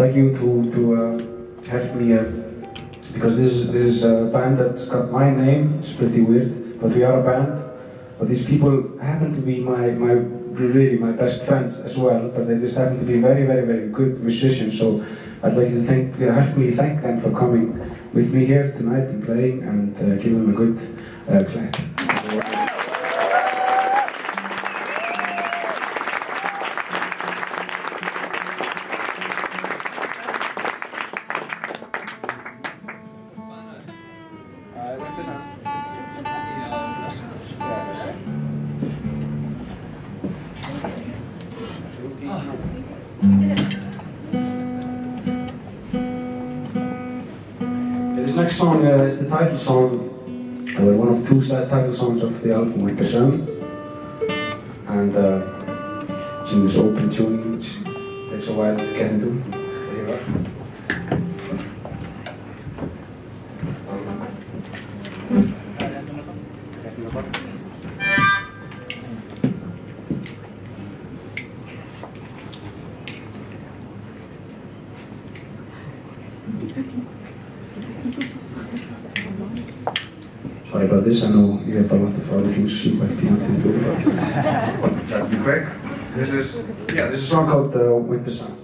like you to to uh, help me uh, because this is this is a band that's got my name. It's pretty weird, but we are a band. But these people happen to be my my really my best friends as well. But they just happen to be very very very good musicians. So I'd like to thank uh, help me thank them for coming with me here tonight and playing and uh, give them a good uh, clap. This next song uh, is the title song, uh, one of two title songs of the album Winter Sun. And uh, it's in this open tuning, which takes a while to get into. Here you are. Sorry about this, I know you have a lot of other things you might be able to do, but try to be quick. This is, yeah, this is a song called uh, Winter Sun.